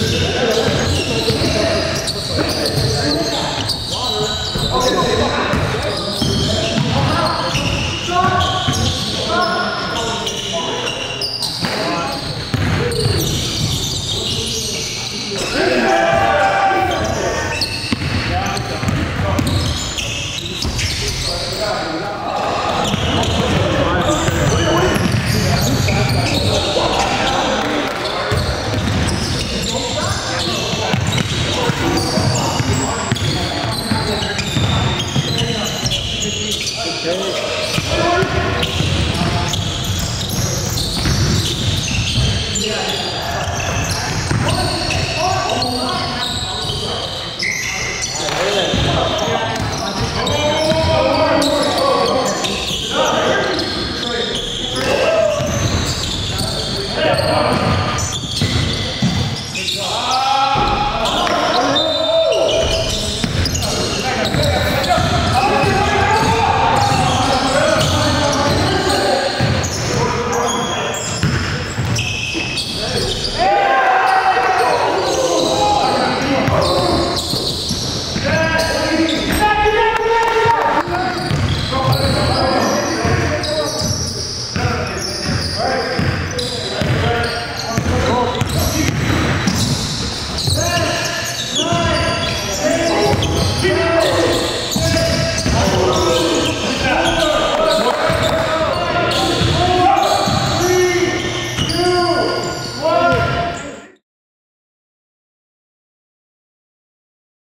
Yes.